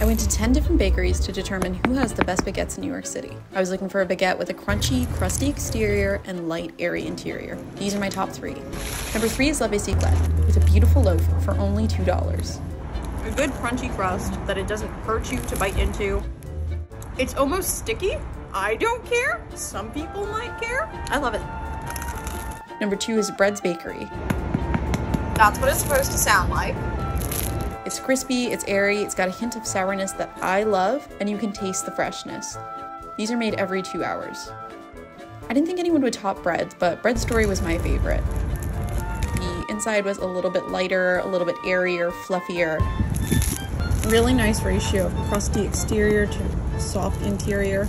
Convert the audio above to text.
I went to 10 different bakeries to determine who has the best baguettes in New York City. I was looking for a baguette with a crunchy, crusty exterior and light, airy interior. These are my top three. Number three is La Bicyclette, with a beautiful loaf for only $2. A good crunchy crust that it doesn't hurt you to bite into. It's almost sticky. I don't care. Some people might care. I love it. Number two is Bread's Bakery. That's what it's supposed to sound like. Crispy, it's airy, it's got a hint of sourness that I love, and you can taste the freshness. These are made every two hours. I didn't think anyone would top Bread's, but Bread Story was my favorite. The inside was a little bit lighter, a little bit airier, fluffier. Really nice ratio of crusty exterior to soft interior.